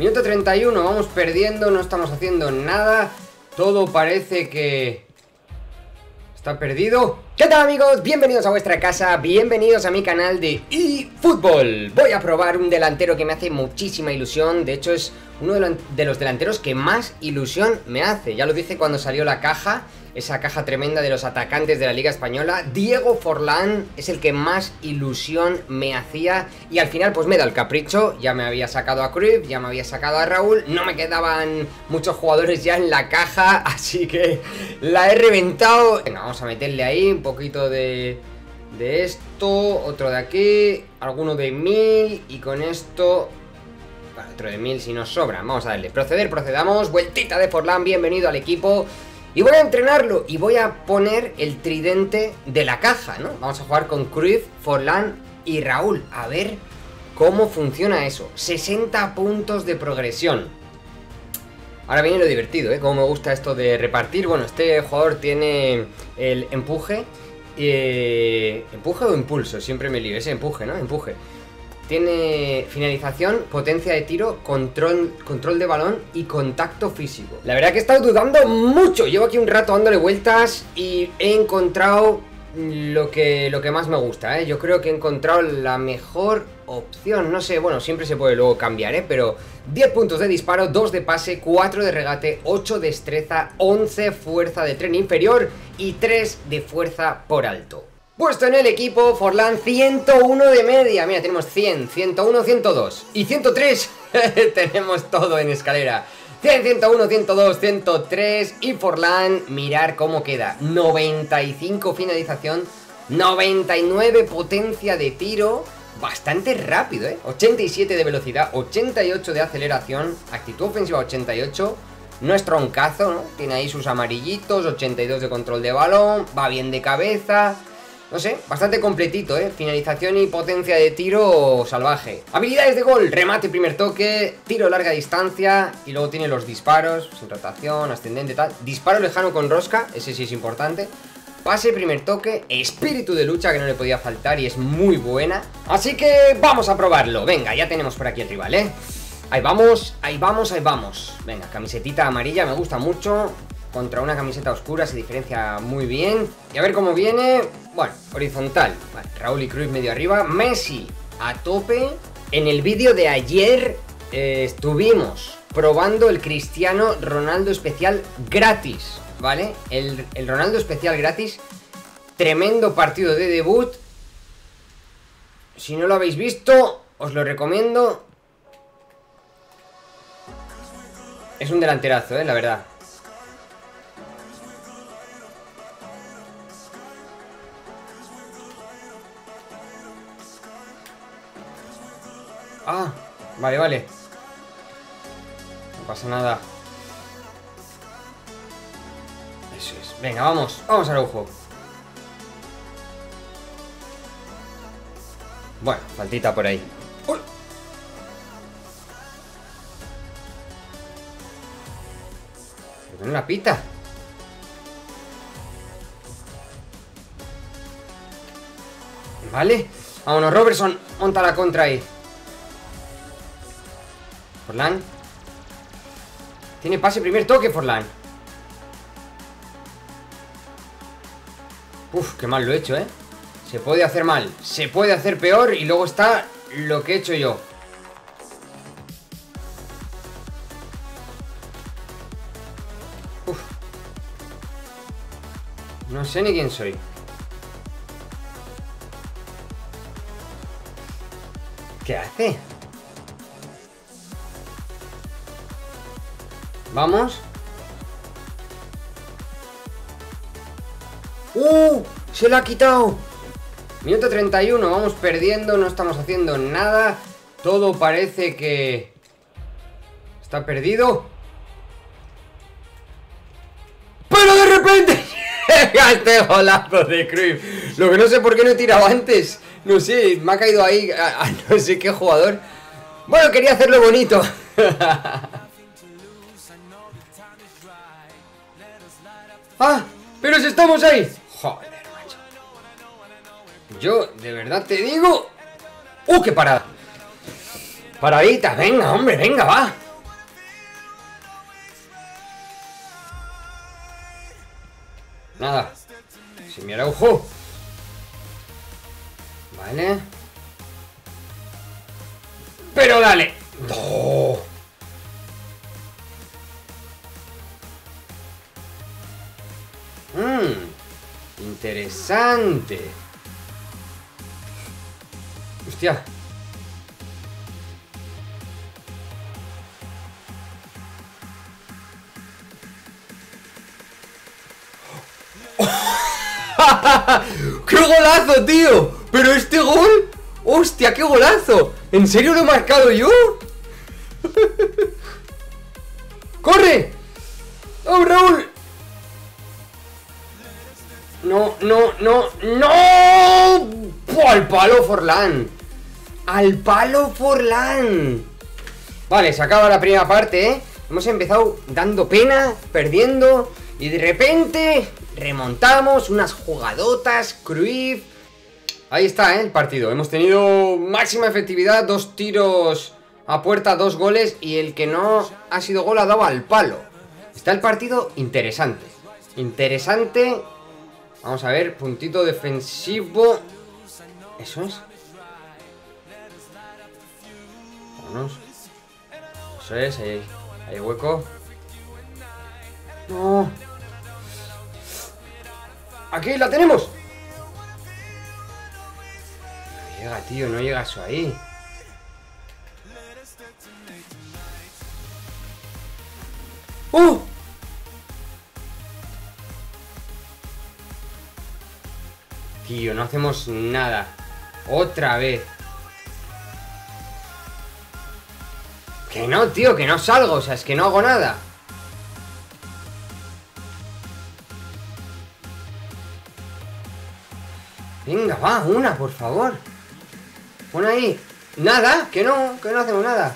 Minuto 31, vamos perdiendo, no estamos haciendo nada. Todo parece que... Está perdido. ¿Qué tal amigos? Bienvenidos a vuestra casa, bienvenidos a mi canal de eFootball. Voy a probar un delantero que me hace muchísima ilusión. De hecho es uno de los delanteros que más ilusión me hace. Ya lo dije cuando salió la caja esa caja tremenda de los atacantes de la Liga Española. Diego Forlán es el que más ilusión me hacía y al final pues me da el capricho. Ya me había sacado a Cruyff, ya me había sacado a Raúl, no me quedaban muchos jugadores ya en la caja, así que la he reventado. Venga, vamos a meterle ahí poquito de, de esto, otro de aquí, alguno de mil y con esto otro de mil si nos sobra. Vamos a darle. Proceder, procedamos. Vueltita de Forlán, bienvenido al equipo. Y voy a entrenarlo y voy a poner el tridente de la caja, ¿no? Vamos a jugar con Cruyff, Forlán y Raúl. A ver cómo funciona eso. 60 puntos de progresión. Ahora viene lo divertido, ¿eh? Como me gusta esto de repartir. Bueno, este jugador tiene el empuje. Eh, ¿Empuje o impulso? Siempre me lío. Ese empuje, ¿no? Empuje. Tiene finalización, potencia de tiro, control, control de balón y contacto físico. La verdad que he estado dudando mucho. Llevo aquí un rato dándole vueltas y he encontrado lo que, lo que más me gusta, ¿eh? Yo creo que he encontrado la mejor opción. No sé, bueno, siempre se puede luego cambiar, ¿eh? Pero 10 puntos de disparo, 2 de pase, 4 de regate, 8 de destreza, 11 fuerza de tren inferior y 3 de fuerza por alto. Puesto en el equipo, Forlán 101 de media. Mira, tenemos 100, 101, 102. Y 103, tenemos todo en escalera. 100, 101, 102, 103 y Forlán, mirar cómo queda. 95 finalización, 99 potencia de tiro, bastante rápido, ¿eh? 87 de velocidad, 88 de aceleración, actitud ofensiva 88, no es troncazo, ¿no? Tiene ahí sus amarillitos, 82 de control de balón, va bien de cabeza, no sé, bastante completito, ¿eh? Finalización y potencia de tiro salvaje. Habilidades de gol, remate, primer toque, tiro larga distancia y luego tiene los disparos, sin rotación, ascendente, tal. Disparo lejano con rosca, ese sí es importante. Pase, primer toque, espíritu de lucha que no le podía faltar y es muy buena. Así que vamos a probarlo. Venga, ya tenemos por aquí el rival, ¿eh? Ahí vamos, ahí vamos, ahí vamos. Venga, camisetita amarilla, me gusta mucho contra una camiseta oscura se diferencia muy bien. Y a ver cómo viene. Bueno, horizontal. Raúl y Cruz medio arriba. Messi a tope. En el vídeo de ayer eh, estuvimos probando el Cristiano Ronaldo especial gratis. ¿Vale? El, el Ronaldo especial gratis. Tremendo partido de debut. Si no lo habéis visto, os lo recomiendo. Es un delanterazo, eh, la verdad. Ah, vale, vale. No pasa nada. Eso es. Venga, vamos. Vamos al ojo. Bueno, faltita por ahí. ¡Uy! la pita. Vale. Vámonos, Robertson. Monta la contra ahí. Forlán. Tiene pase primer toque, Forlán. Uf, qué mal lo he hecho, ¿eh? Se puede hacer mal, se puede hacer peor y luego está lo que he hecho yo. Uf. No sé ni quién soy. ¿Qué hace? Vamos. ¡Uh! ¡Se lo ha quitado! Minuto 31, vamos perdiendo, no estamos haciendo nada. Todo parece que... Está perdido. ¡Pero de repente! este golazo de Cruyff. Lo que no sé por qué no he tirado antes. No sé, me ha caído ahí a no sé qué jugador. Bueno, quería hacerlo bonito. ¡Ah! ¡Pero si estamos ahí! ¡Joder, macho! Yo, de verdad te digo... ¡Uh, qué parada! Paradita, venga, hombre, venga, va. Nada. Si me ojo. Vale. Pero dale. Interesante. Hostia. ¡Qué golazo, tío! Pero este gol... ¡Hostia, qué golazo! ¿En serio lo he marcado yo? ¡Corre! ¡Oh, Raúl! No, no, no, no. Al palo Forlán. Al palo Forlán. Vale, se acaba la primera parte, ¿eh? Hemos empezado dando pena, perdiendo. Y de repente remontamos unas jugadotas, Cruyff. Ahí está, ¿eh? El partido. Hemos tenido máxima efectividad, dos tiros a puerta, dos goles. Y el que no ha sido gol ha dado al palo. Está el partido interesante. Interesante Vamos a ver, puntito defensivo. Eso es. Vámonos. Eso es, ahí hay hueco. No. Aquí la tenemos. No llega, tío, no llega eso ahí. ¡Oh! Tío, no hacemos nada. Otra vez. Que no, tío, que no salgo. O sea, es que no hago nada. Venga, va, una, por favor. Pon ahí. Nada, que no, que no hacemos nada.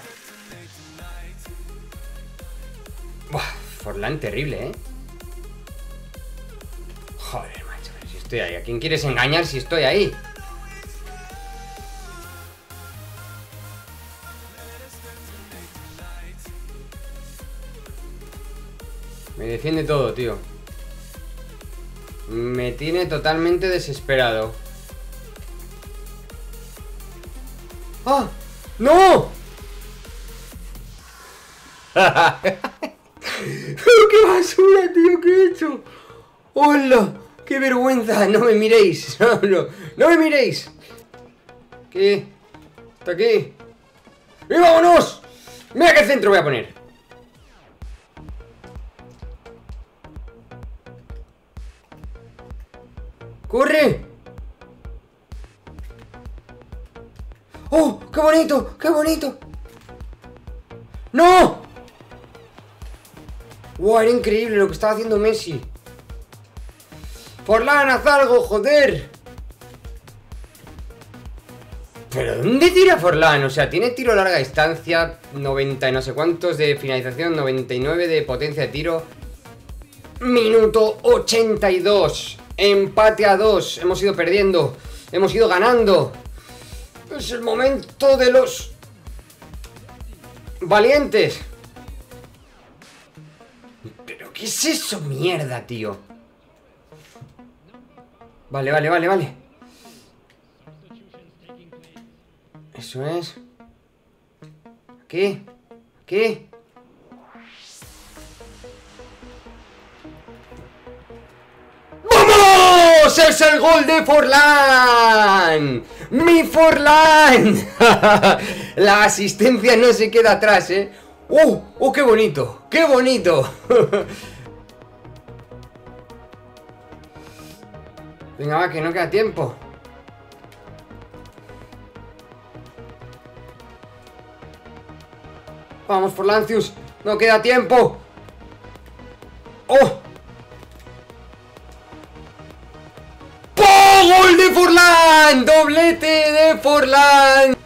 Buah, Forlán terrible, ¿eh? Joder estoy ahí. ¿A quién quieres engañar si estoy ahí? Me defiende todo, tío. Me tiene totalmente desesperado. ¡Ah! ¡No! ¡Qué basura, tío! ¿Qué he hecho? ¡Hola! ¡Qué vergüenza! No me miréis. No, me miréis. ¿Qué? ¿Está aquí? ¡Y vámonos! Mira qué centro voy a poner. ¡Corre! ¡Oh! ¡Qué bonito! ¡Qué bonito! ¡No! ¡Wow! Era increíble lo que estaba haciendo Messi. Forlán, haz algo, joder. ¿Pero dónde tira Forlán? O sea, tiene tiro larga distancia, 90 y no sé cuántos de finalización, 99 de potencia de tiro. Minuto 82. Empate a 2. Hemos ido perdiendo. Hemos ido ganando. Es el momento de los valientes. ¿Pero qué es eso, mierda, tío? Vale, vale, vale, vale. Eso es. Aquí. Aquí. ¡Vamos! ¡Es el gol de Forlán! ¡Mi Forlán! La asistencia no se queda atrás, ¿eh? ¡Uh! ¡Uh, qué bonito! ¡Qué bonito! Venga, va, que no queda tiempo. Vamos, por Lancius. No queda tiempo. ¡Oh! ¡Oh! ¡Gol de Forlán! ¡Doblete de Forlán!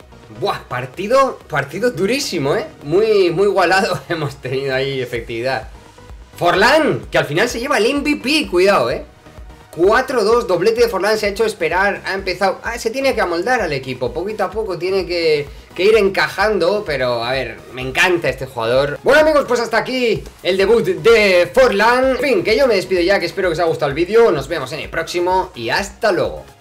Buah, partido, partido durísimo, ¿eh? Muy, muy igualado hemos tenido ahí efectividad. Forlán, que al final se lleva el MVP, cuidado, ¿eh? 4-2, doblete de Forlán se ha hecho esperar, ha empezado... Ah, se tiene que amoldar al equipo, poquito a poco tiene que, ir encajando, pero a ver, me encanta este jugador. Bueno amigos, pues hasta aquí el debut de Forlán. En fin, que yo me despido ya, que espero que os haya gustado el vídeo, nos vemos en el próximo y hasta luego.